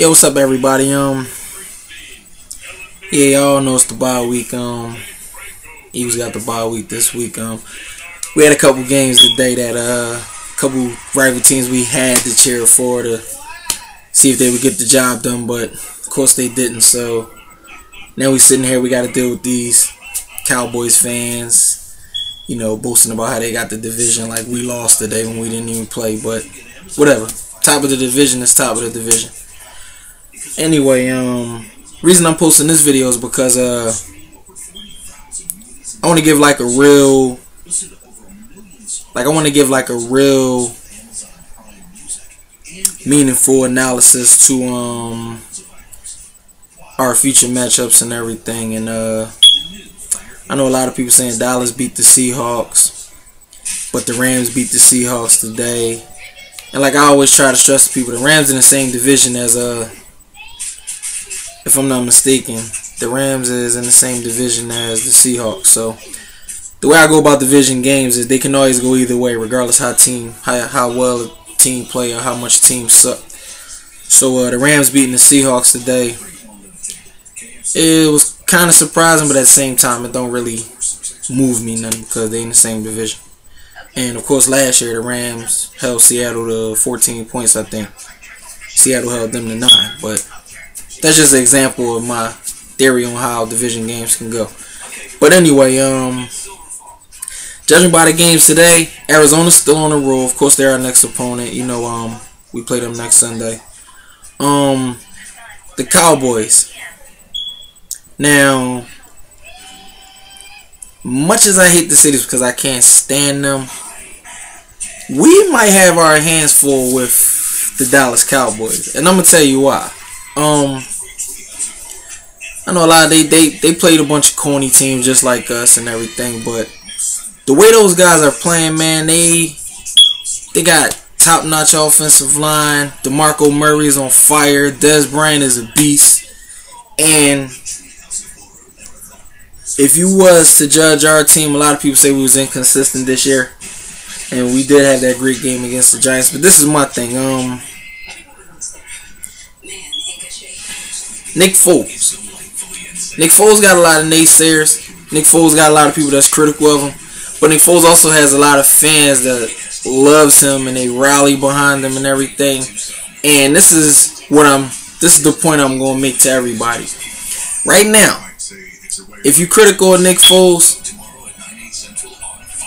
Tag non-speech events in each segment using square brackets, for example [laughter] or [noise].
Yo, what's up, everybody? Um, yeah, y'all know it's the bye week. Um, Eagles got the bye week this week. Um, we had a couple games today that uh, a couple rival teams we had to cheer for to see if they would get the job done, but of course they didn't. So now we sitting here, we got to deal with these Cowboys fans, you know, boasting about how they got the division like we lost today when we didn't even play. But whatever, top of the division is top of the division. Anyway, um, reason I'm posting this video is because uh, I want to give like a real, like I want to give like a real meaningful analysis to um our future matchups and everything. And uh, I know a lot of people saying Dallas beat the Seahawks, but the Rams beat the Seahawks today. And like I always try to stress to people, the Rams in the same division as uh if I'm not mistaken, the Rams is in the same division as the Seahawks. So the way I go about division games is they can always go either way, regardless how team how how well a team play or how much team suck. So uh, the Rams beating the Seahawks today. It was kind of surprising, but at the same time, it don't really move me none because they in the same division. And of course, last year the Rams held Seattle to 14 points. I think Seattle held them to nine, but that's just an example of my theory on how division games can go. But anyway, um, judging by the games today, Arizona's still on the roll. Of course, they're our next opponent. You know, um, we play them next Sunday. Um, the Cowboys. Now, much as I hate the cities because I can't stand them, we might have our hands full with the Dallas Cowboys, and I'm gonna tell you why. Um, I know a lot of they they they played a bunch of corny teams just like us and everything, but the way those guys are playing, man, they they got top notch offensive line. DeMarco Murray is on fire. Dez Bryant is a beast, and if you was to judge our team, a lot of people say we was inconsistent this year, and we did have that great game against the Giants. But this is my thing. Um, Nick Foles. Nick Foles got a lot of naysayers. Nick Foles got a lot of people that's critical of him. But Nick Foles also has a lot of fans that loves him and they rally behind him and everything. And this is what I'm this is the point I'm gonna make to everybody. Right now, if you're critical of Nick Foles,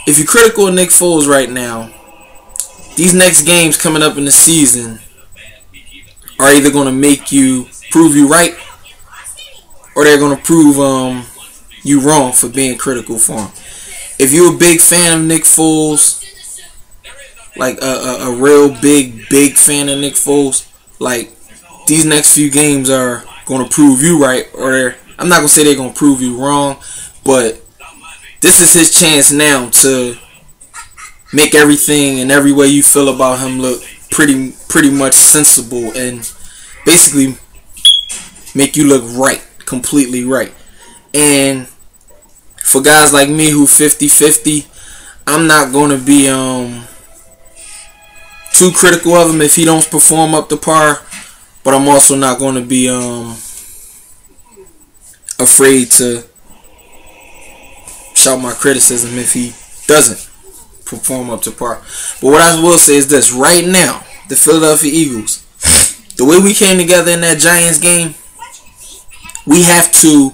if you're critical of Nick Foles right now, these next games coming up in the season are either gonna make you prove you right or they're gonna prove um you wrong for being critical for him. If you're a big fan of Nick Foles, like a, a, a, real big big fan of Nick Foles, like these next few games are gonna prove you right, or they're I'm not gonna say they're gonna prove you wrong, but this is his chance now to make everything and every way you feel about him look pretty pretty much sensible and basically make you look right completely right. And for guys like me who 50-50, I'm not going to be um too critical of him if he don't perform up to par, but I'm also not going to be um afraid to shout my criticism if he doesn't perform up to par. But what I will say is this, right now, the Philadelphia Eagles, the way we came together in that Giants game, we have to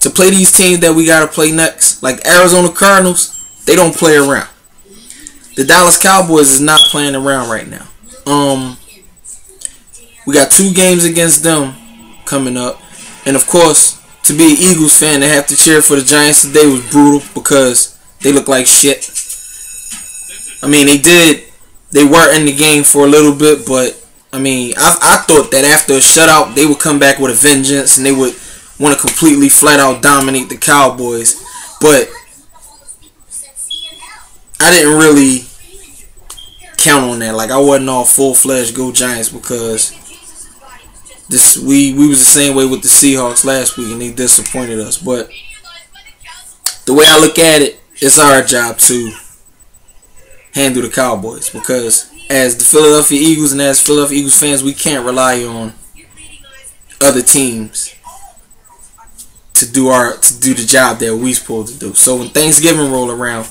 to play these teams that we gotta play next. Like Arizona Cardinals, they don't play around. The Dallas Cowboys is not playing around right now. Um, we got two games against them coming up, and of course, to be an Eagles fan, they have to cheer for the Giants today was brutal because they look like shit. I mean, they did. They were in the game for a little bit, but I mean, I, I thought that after a shutout, they would come back with a vengeance and they would want to completely flat out dominate the Cowboys. But I didn't really count on that. Like I wasn't all full fledged go Giants because this we we was the same way with the Seahawks last week and they disappointed us. But the way I look at it, it's our job to handle the Cowboys because as the Philadelphia Eagles and as Philadelphia Eagles fans, we can't rely on other teams to do our to do the job that we supposed to do. So when Thanksgiving roll around,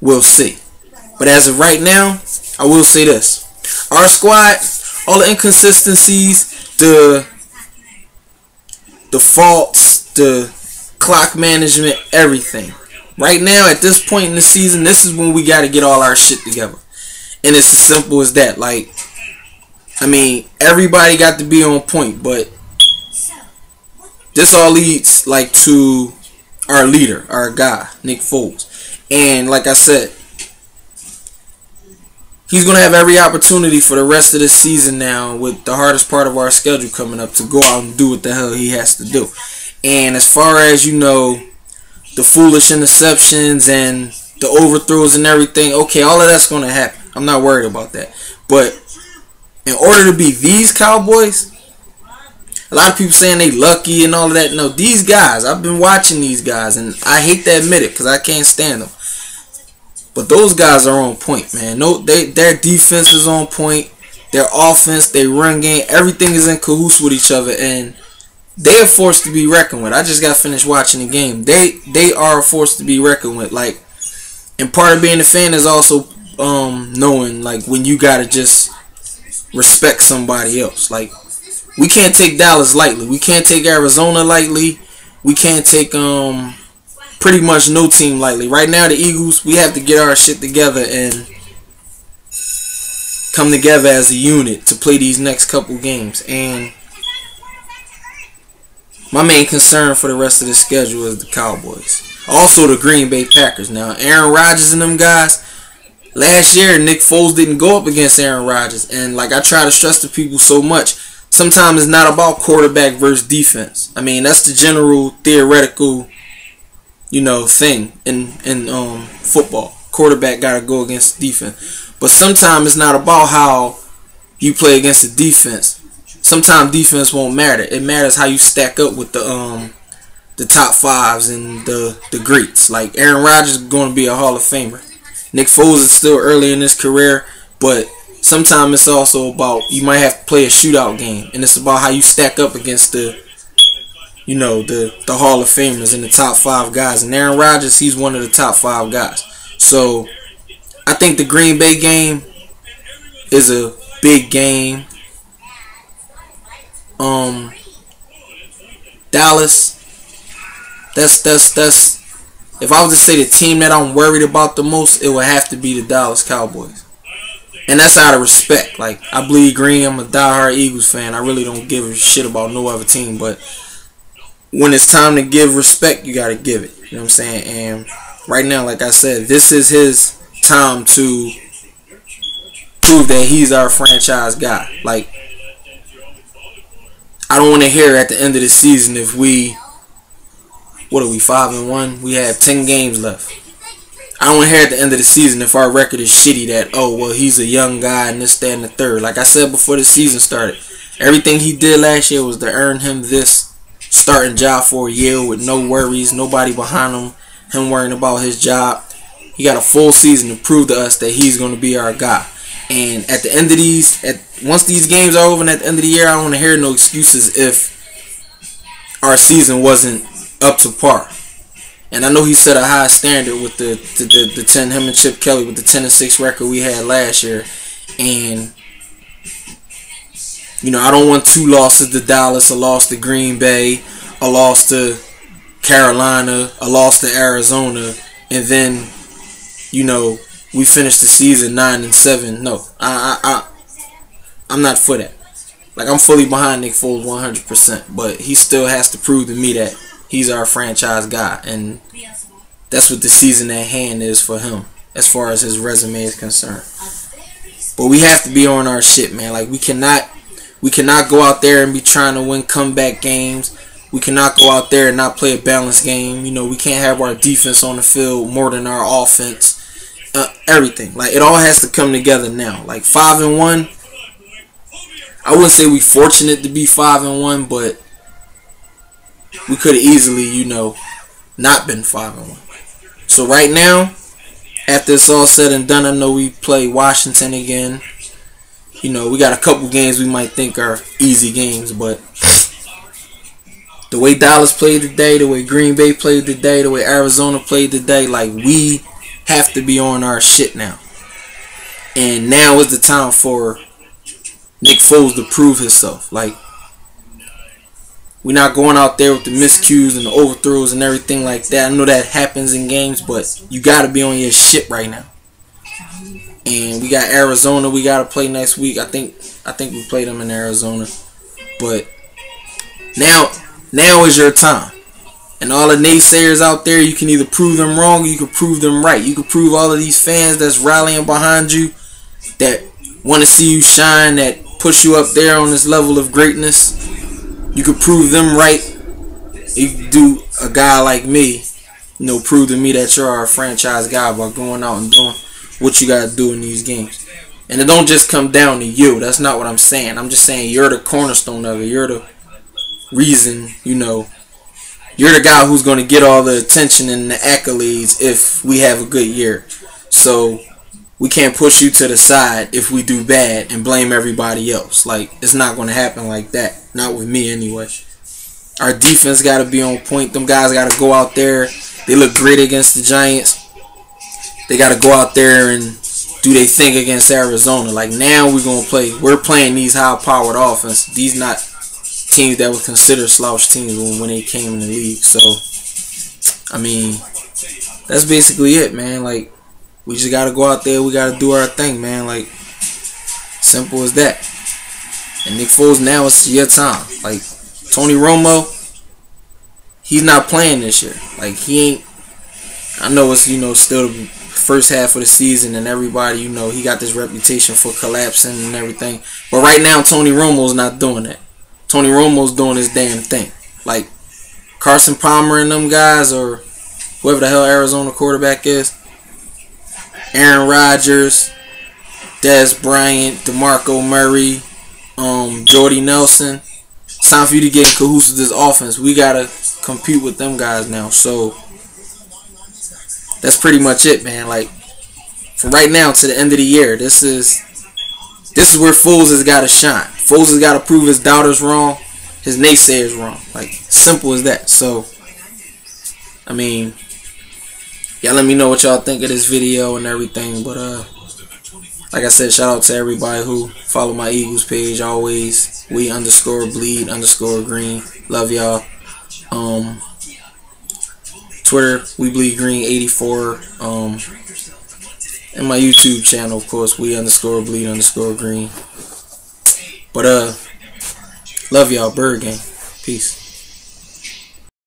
we'll see. But as of right now, I will say this: our squad, all the inconsistencies, the the faults, the clock management, everything. Right now, at this point in the season, this is when we got to get all our shit together. And it's as simple as that. Like, I mean, everybody got to be on point, but this all leads like to our leader, our guy, Nick Foles. And like I said, he's going to have every opportunity for the rest of the season now with the hardest part of our schedule coming up to go out and do what the hell he has to do. And as far as you know, the foolish interceptions and the overthrows and everything, okay, all of that's going to happen. I'm not worried about that. But in order to be these Cowboys, a lot of people saying they lucky and all of that. No, these guys, I've been watching these guys, and I hate to admit it because I can't stand them. But those guys are on point, man. No, they their defense is on point. Their offense, their run game, everything is in cahoots with each other, and they are forced to be reckoned with. I just got finished watching the game. They they are forced to be reckoned with. Like, and part of being a fan is also um, knowing like when you gotta just respect somebody else. Like, we can't take Dallas lightly. We can't take Arizona lightly. We can't take um pretty much no team lightly. Right now, the Eagles, we have to get our shit together and come together as a unit to play these next couple games. And my main concern for the rest of the schedule is the Cowboys. Also, the Green Bay Packers. Now, Aaron Rodgers and them guys. Last year, Nick Foles didn't go up against Aaron Rodgers, and like I try to stress to people so much, sometimes it's not about quarterback versus defense. I mean, that's the general theoretical, you know, thing in in um, football. Quarterback got to go against defense, but sometimes it's not about how you play against the defense. Sometimes defense won't matter. It matters how you stack up with the um the top fives and the the greats. Like Aaron Rodgers is going to be a Hall of Famer. Nick Foles is still early in his career, but sometimes it's also about you might have to play a shootout game, and it's about how you stack up against the, you know, the the Hall of Famers and the top five guys. And Aaron Rodgers, he's one of the top five guys. So I think the Green Bay game is a big game. Um, Dallas. That's that's that's if I was to say the team that I'm worried about the most, it would have to be the Dallas Cowboys. And that's out of respect. Like, I bleed green. I'm a diehard Eagles fan. I really don't give a shit about no other team. But when it's time to give respect, you got to give it. You know what I'm saying? And right now, like I said, this is his time to prove that he's our franchise guy. Like, I don't want to hear at the end of the season if we what are we five and one? We have ten games left. I don't hear at the end of the season if our record is shitty that oh well he's a young guy and this that and the third. Like I said before the season started, everything he did last year was to earn him this starting job for a year with no worries, nobody behind him, him worrying about his job. He got a full season to prove to us that he's going to be our guy. And at the end of these, at once these games are over and at the end of the year, I don't want to hear no excuses if our season wasn't up to par. And I know he set a high standard with the the, the, the ten him and Chip Kelly with the ten and six record we had last year, and you know I don't want two losses to Dallas, a loss to Green Bay, a loss to Carolina, a loss to Arizona, and then you know we finish the season nine and seven. No, I I, I I'm not for that. Like I'm fully behind Nick Foles 100%, but he still has to prove to me that he's our franchise guy, and that's what the season at hand is for him as far as his resume is concerned. But we have to be on our shit, man. Like we cannot, we cannot go out there and be trying to win comeback games. We cannot go out there and not play a balanced game. You know, we can't have our defense on the field more than our offense. Uh, everything, like it all has to come together now. Like five and one. I wouldn't say we fortunate to be five and one, but we could have easily, you know, not been five and one. So right now, after it's all said and done, I know we play Washington again. you know, we got a couple games we might think are easy games, but [sniffs] the way Dallas played today, the way Green Bay played today, the way Arizona played today, like we have to be on our shit now. And now is the time for Nick Foles to prove himself. Like we're not going out there with the miscues and the overthrows and everything like that. I know that happens in games, but you got to be on your shit right now. And we got Arizona. We got to play next week. I think. I think we played them in Arizona, but now now is your time. And all the naysayers out there, you can either prove them wrong or you can prove them right. You can prove all of these fans that's rallying behind you, that want to see you shine, that push you up there on this level of greatness. You could prove them right. You do a guy like me, you know, prove to me that you're a franchise guy by going out and doing what you got to do in these games. And it don't just come down to you. That's not what I'm saying. I'm just saying you're the cornerstone of it. You're the reason, you know, you're the guy who's going to get all the attention and the accolades if we have a good year. So we can't push you to the side if we do bad and blame everybody else. Like it's not going to happen like that. Not with me anyway. Our defense got to be on point. Them guys got to go out there. They look great against the Giants. They got to go out there and do they think against Arizona. Like now we're going to play. We're playing these high-powered offense. These not teams that were considered slouch teams when, when they came in the league. So, I mean, that's basically it, man. Like, we just gotta go out there. We gotta do our thing, man. Like, simple as that. And Nick Foles, now it's your time. Like, Tony Romo, he's not playing this year. Like, he ain't. I know it's you know still the first half of the season, and everybody you know he got this reputation for collapsing and everything. But right now, Tony Romo's not doing that. Tony Romo's doing his damn thing. Like Carson Palmer and them guys, or whoever the hell Arizona quarterback is, Aaron Rodgers, Dez Bryant, DeMarco Murray, um, Jordy Nelson. It's time for you to get in cahoots with this offense. We gotta compete with them guys now. So that's pretty much it, man. Like from right now to the end of the year, this is this is where Foles has got to shine. Foles has got to prove his doubters wrong, his naysayers wrong. Like simple as that. So, I mean, y'all let me know what y'all think of this video and everything. But uh, like I said, shout out to everybody who follow my Eagles page. Always we underscore bleed underscore green. Love y'all. Um, Twitter we bleed green 84. Um and my YouTube channel, of course, we underscore bleed underscore green. But uh, love y'all, Bird Gang. Peace.